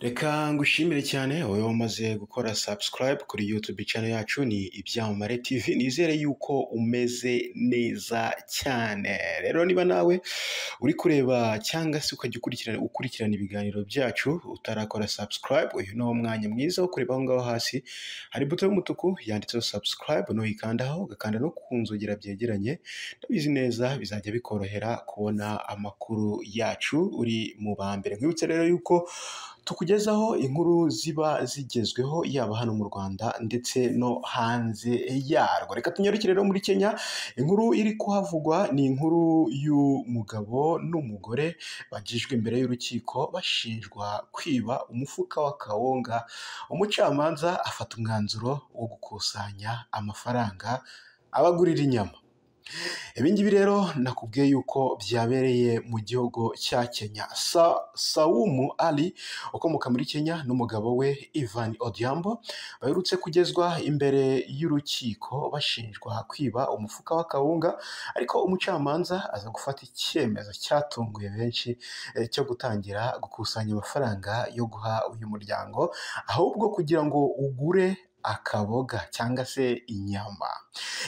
Reka ngushimire cyane wowe wamaze gukora subscribe kuri YouTube channel yacu ni Ibyamamare TV nizere yuko umeze neza cyane. Rero niba nawe uri kureba cyangwa se ukajya ukurikirana ukurikirana ibiganiro byacu utarakora subscribe uyu ni wo mwanya mwiza wo kureba aho ngaho hasi. Hari buto y'umutuku yanditseho subscribe nuyikandaho ugakanda no ku nzogera byegeranye. Ndabizi neza bizajya bikorohera kubona amakuru yacu uri mu ba mbere. Nkwibutse rero yuko tukugezaho inkuru ziba zigezweho yaba hano mu Rwanda ndetse no hanze yarwo. Reka tunyarukire rero muri Kenya. Inkuru iri kuhavugwa ni inkuru y'umugabo n'umugore bagijwe imbere y'urukiko bashinjwa kwiba umufuka wa kawunga. Umucamanza afata umwanzuro wo gukusanya amafaranga abagurira inyama. Ibi ngibi rero nakubwiye yuko byabereye mu gihugu cya Kenya. Sa Sawumu Ali ukomoka muri Kenya n'umugabo we Ivan Odhiambo baherutse kugezwa imbere y'urukiko bashinjwa kwiba umufuka wa kawunga ariko umucamanza aza gufata icyemezo cyatunguye benshi eh, cyo gutangira gukusanya amafaranga yo guha uyu muryango ahubwo kugira ngo ugure akaboga cyangwa se inyama.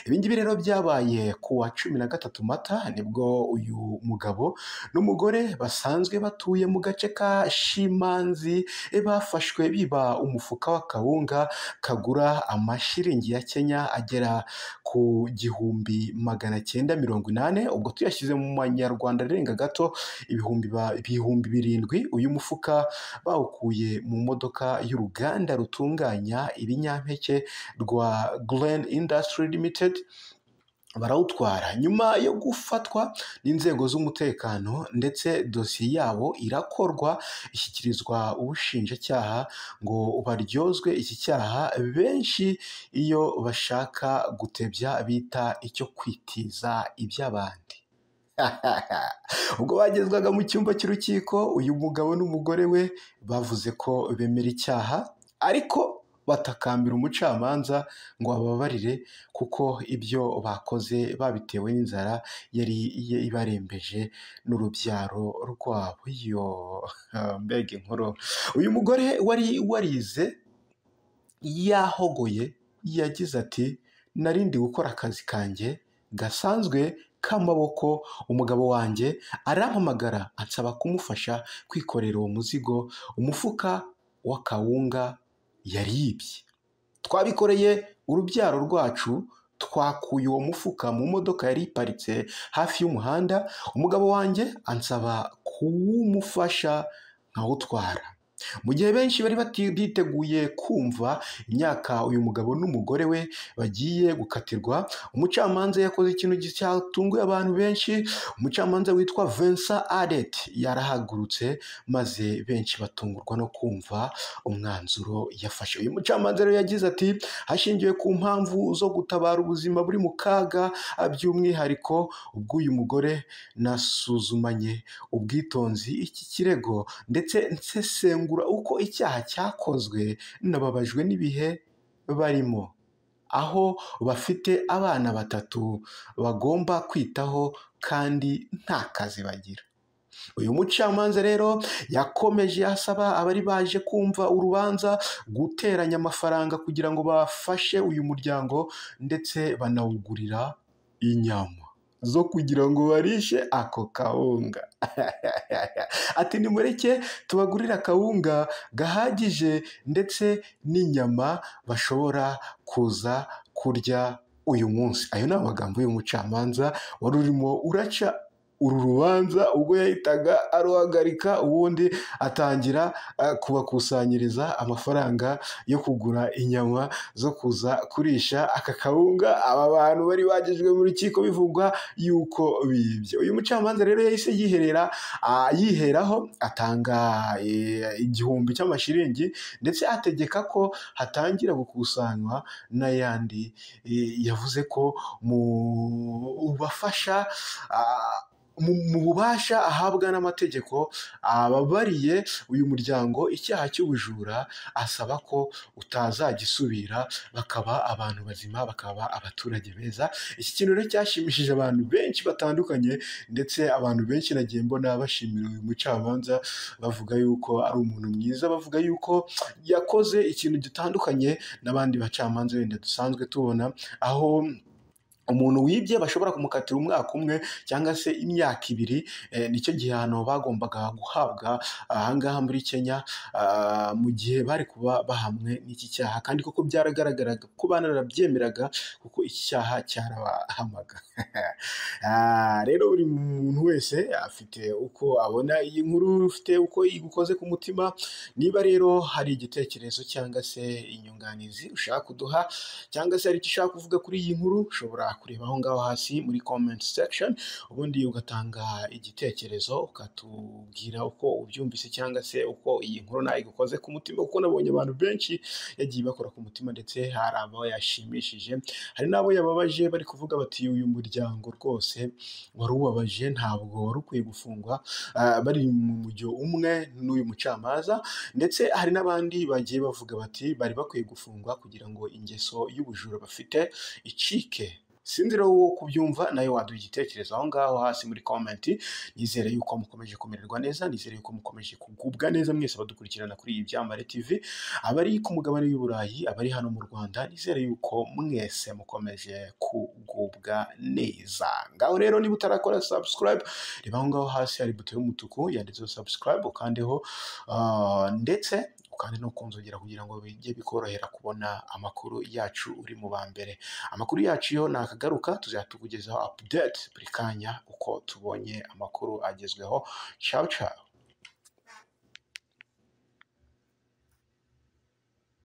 Ibi ngibi rero byabaye ku wa cumi na gatatu mata ni bwo uyu mugabo n'umugore basanzwe batuye mu gace ka shimanzi eh, bafashwe biba umufuka w'akawunga kagura amashiringi ya kenya agera ku gihumbi magana cyenda mirongo inani ubwo tuyashyize mu manyarwanda arenga gato ibihumbi birindwi. Uyu mufuka bawukuye mu modoka y'uruganda rutunganya ibinyampeke rwa Glen Industry Limited. Barawutwara. Nyuma yo gufatwa n'inzego z'umutekano ndetse dosiye yabo irakorwa ishyikirizwa ubushinjacyaha ngo baryozwe iki cyaha. Benshi iyo bashaka gutebya bita icyo kwitiza iby'abandi. Ubwo bagezwaga mu cyumba cy'urukiko uyu mugabo n'umugore we bavuze ko bemera icyaha ariko batakambira umucamanza ngo ababarire kuko ibyo bakoze babitewe n'inzara yari ibarembeje n'urubyaro rwabo mbega inkuru uyu mugore wari warize yahogoye yagize ati narindi gukora akazi kanjye gasanzwe k'amaboko. Umugabo wanjye arampamagara ansaba kumufasha kwikorera uwo muzigo umufuka w'akawunga yaribye. Twabikoreye urubyaro rwacu twakuye uwo mufuka mu modoka yari iparitse hafi y'umuhanda. Umugabo wanjye ansaba kuwumufasha nkawutwara. Mu gihe benshi bari bati- biteguye kumva imyaka uyu mugabo n'umugore we bagiye gukatirwa. Umucamanza yakoze ikintu cyatunguye abantu benshi. Umucamanza witwa Vincent Adet yarahagurutse maze benshi batungurwa no kumva umwanzuro yafashe. Uyu mucamanza rero yagize ati hashingiwe ku mpamvu zo gutabara ubuzima buri mu kaga by'umwihariko ubw'uyu mugore nasuzumanye ubwitonzi iki kirego ndetse nsesengura uko icyaha cyakozwe nababajwe n'ibihe barimo. Aho bafite abana batatu bagomba kwitaho kandi nta kazi bagira. Uyu mucamanza rero yakomeje asaba abari baje kumva urubanza guteranya amafaranga kugira ngo bafashe uyu muryango ndetse banawugurira inyama. Zo kugira ngo barishe ako kawunga. Ati nimureke tubagurire akawunga gahagije ndetse n'inyama bashobora kuza kurya uyu munsi. Ayo ni amagambo y'umucamanza wari urimo uraca uru rubanza ubwo yahitaga aruhagarika ubundi atangira kubakusanyiriza amafaranga yo kugura inyama zo kuza kurisha aka kawunga. Aba bantu bari bagejejwe mu rukiko bivugwa yuko bibye. Uyu mucamanza rero yahise yiherera ah, yiheraho atanga eh, igihumbi cy'amashiringi ndetse ategeka ko hatangira gukusanywa n'ayandi. Eh, yavuze ko mu bafasha mu bubasha ahabwa n'amategeko ababariye uyu muryango icyaha cy'ubujura asaba ko utazagisubira bakaba abantu bazima bakaba abaturage beza. Iki kintu rero cyashimishije abantu benshi batandukanye ndetse abantu benshi nagiye mbona bashimira uyu mucamanza bavuga yuko ari umuntu mwiza bavuga yuko yakoze ikintu gitandukanye n'abandi bacamanza wenda dusanzwe tubona aho umuntu wibye bashobora kumukatira umwaka umwe cyangwa se imyaka ibiri eh, ni cyo gihano bagombaga guhabwa ahangaha muri Kenya ah, mu gihe bari kuba bahamwe n'iki cyaha. Kandi koko byaragaragaraga ko banarabyemeraga kuko iki cyaha cyarabahamaga Ah, rero buri muntu wese afite uko abona iyi nkuru ufite uko igukoze ku mutima niba rero hari igitekerezo cyangwa se inyunganizi ushaka kuduha cyangwa se hari icyo ushaka kuvuga kuri iyi nkuru ushobora kureba aho ngaho hasi muri comment section ubundi ugatanga igitekerezo ukatubwira uko ubyumvise cyangwa se uko iyi nkuru na yo igukoze ku mutima kuko nabonye abantu benshi yagiye bakora ku mutima ndetse hari abo yashimishije hari n'abo yababaje bari kuvuga bati uyu muryango rwose wari ubabaje ntabwo wari ukwiye gufungwa. Ah, bari mu mujyo umwe n'uyu mucamanza ndetse hari n'abandi bagiye bavuga bati bari bakwiye gufungwa kugira ngo ingeso y'ubujura bafite icike. Sinzi rero wowe kubyumva nawe waduha igitekerezo. Aho ngaho hasi muri komenti nizere yuko mukomeje kumererwa neza nizere yuko mukomeje kugubwa neza mwese badukurikirana kuri iyi byamare tv abari ku mugabane w'i burayi abari hano mu rwanda nizere yuko mwese mukomeje kugubwa neza. Ngaho rero niba utarakora subscribe reba aho ngaho hasi hari buto y'umutuku yanditseho subscribe ukandeho ah, ndetse kandi no kunzogera kugira ngo bijye bikorohera kubona amakuru yacu uri mu ba mbere. Amakuru yacu yo nakagaruka tuzajya tukugezaho update buri kanya uko tubonye amakuru agezweho. Ciao ciao.